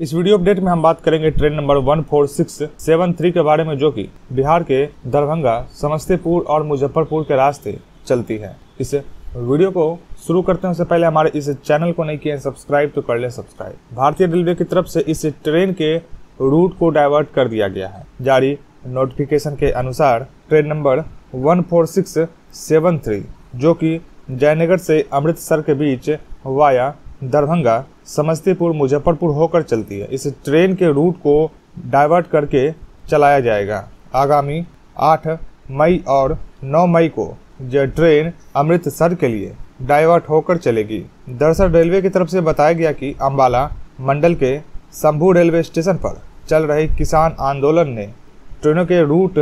इस video update में हम बात करेंगे train number one four six seven three के बारे में, जो कि बिहार के दरभंगा, समस्तीपुर और मुजफ्फरपुर के रास्ते चलती है। इस वीडियो को शुरू करते हैं। उससे पहले हमारे इस चैनल को नहीं किए सब्सक्राइब तो कर ले सब्सक्राइब। भारतीय रेलवे की तरफ़ से इस ट्रेन के रूट को डाइवर्ट कर दिया गया है। जारी नोटिफिकेशन के अनुसार train number one four six seven three जो कि जयनगर से अमृतसर के बीच वाया दरभंगा समस्तीपुर, मुजफ्फरपुर होकर चलती है। इस ट्रेन के रूट को डाइवर्ट करके चलाया जाएगा। आगामी 8 मई और 9 मई को यह ट्रेन अमृतसर के लिए डाइवर्ट होकर चलेगी। दरअसल रेलवे की तरफ़ से बताया गया कि अम्बाला मंडल के शंभू रेलवे स्टेशन पर चल रहे किसान आंदोलन ने ट्रेनों के रूट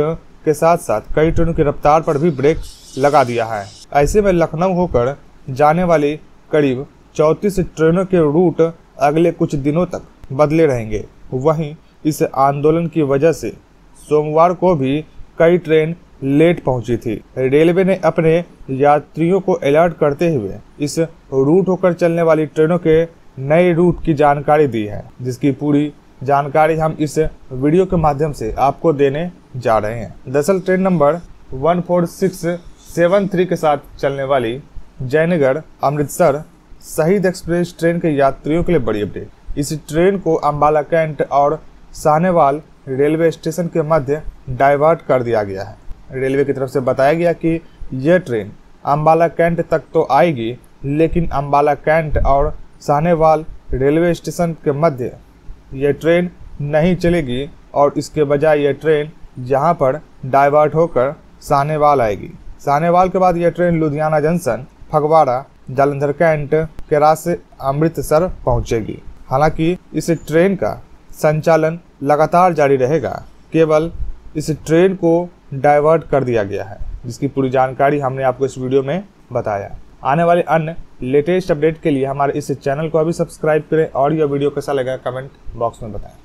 के साथ साथ कई ट्रेनों की रफ्तार पर भी ब्रेक लगा दिया है। ऐसे में लखनऊ होकर जाने वाली करीब चौंतीस ट्रेनों के रूट अगले कुछ दिनों तक बदले रहेंगे। वहीं इस आंदोलन की वजह से सोमवार को भी कई ट्रेन लेट पहुँची थी। रेलवे ने अपने यात्रियों को अलर्ट करते हुए इस रूट होकर चलने वाली ट्रेनों के नए रूट की जानकारी दी है, जिसकी पूरी जानकारी हम इस वीडियो के माध्यम से आपको देने जा रहे हैं। दरअसल train number one four six seven three के साथ चलने वाली जयनगर, अमृतसर शहीद एक्सप्रेस ट्रेन के यात्रियों के लिए बड़ी अपडेट। इस ट्रेन को अम्बाला कैंट और सानेवाल रेलवे स्टेशन के मध्य डाइवर्ट कर दिया गया है। रेलवे की तरफ़ से बताया गया कि यह ट्रेन अम्बाला कैंट तक तो आएगी, लेकिन अम्बाला कैंट और सानेवाल रेलवे स्टेशन के मध्य यह ट्रेन नहीं चलेगी और इसके बजाय यह ट्रेन यहाँ पर डाइवर्ट होकर सानेवाल आएगी। सानेवाल के बाद यह train Ludhiana junction, Phagwara Jalandhar cantt के रास्ते अमृतसर पहुंचेगी। हालाँकि, इस ट्रेन का संचालन लगातार जारी रहेगा। केवल इस ट्रेन को डाइवर्ट कर दिया गया है, जिसकी पूरी जानकारी हमने आपको इस वीडियो में बताया। आने वाले अन्य लेटेस्ट अपडेट के लिए हमारे इस चैनल को अभी सब्सक्राइब करें और यह वीडियो कैसा लगा कमेंट बॉक्स में बताएँ।